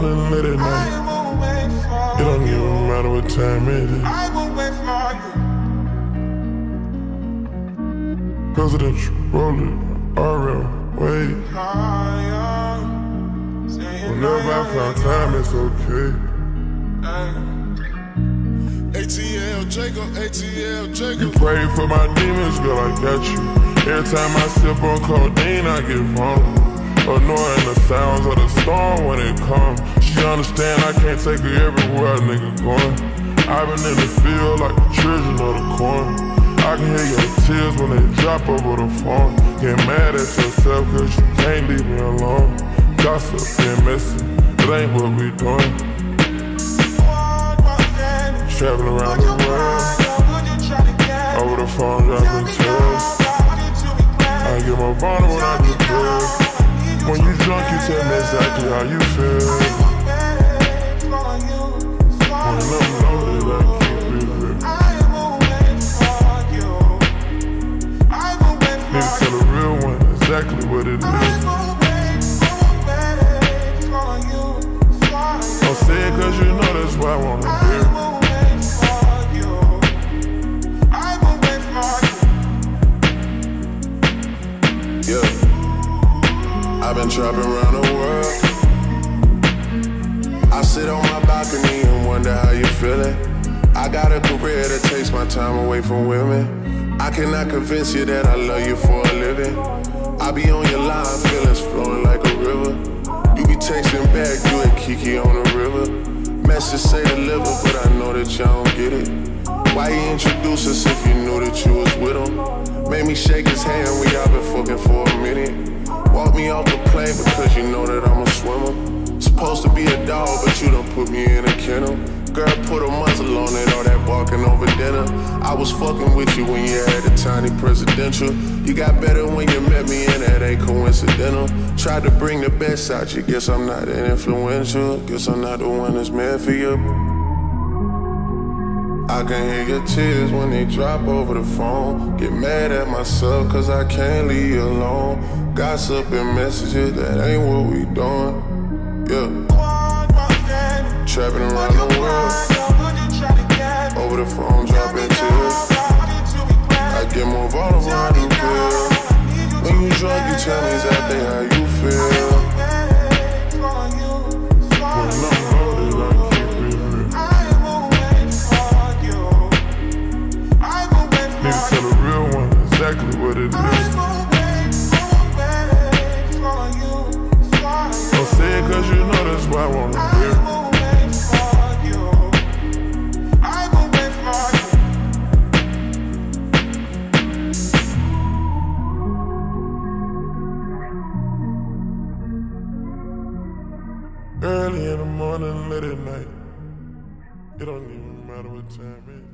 morning, late at night. It don't even matter what time it is. I will wait for you. Presidential, Rollie, RM, wait. Whenever I find time, it's okay. ATL Jacob, ATL Jacob. You pray for my demons, girl, I got you. Every time I sip on codeine, I get vulnerable. Annoying the sounds of the storm when it comes. She understand I can't take her everywhere a nigga going. I've been in the field like the children of the corn. I can hear your tears when they drop over the phone. Get mad at yourself cause you can't leave me alone. Gossip and messy, it ain't what we doing. Traveling around the world, over the phone dropping tears. I get more vulnerable when I do pills. How you feel. Real. Tell a real one exactly what it is. Don't say it cause you know that's why I wanna hear. Yeah. I've been trapping around the world. Sit on my balcony and wonder how you feeling. I got a career that takes my time away from women. I cannot convince you that I love you for a living. I be on your line, feelings flowing like a river. You be texting back, you and Kiki on the river. Message say deliver, but I know that y'all don't get it. Why you introduce us if you knew that you was with him? Made me shake his hand, we all been fucking for a minute. Walk me off the plane because you know that I'm it, all that walking over dinner. I was fucking with you when you had a tiny presidential. You got better when you met me, and that ain't coincidental. Tried to bring the best out you, guess I'm not that influential. Guess I'm not the one that's meant for you. I can hear your tears when they drop over the phone. Get mad at myself cause I can't leave you alone. Gossip and messages, that ain't what we doing. Yeah. Trapping around the the phone, dropping tears. I get more vulnerable I do pills. When you drunk, you tell me exactly how you feel. Exactly what it is. Don't say it cause you know that's why I wanna hear. Early in the morning, late at night. It don't even matter what time it is.